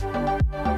you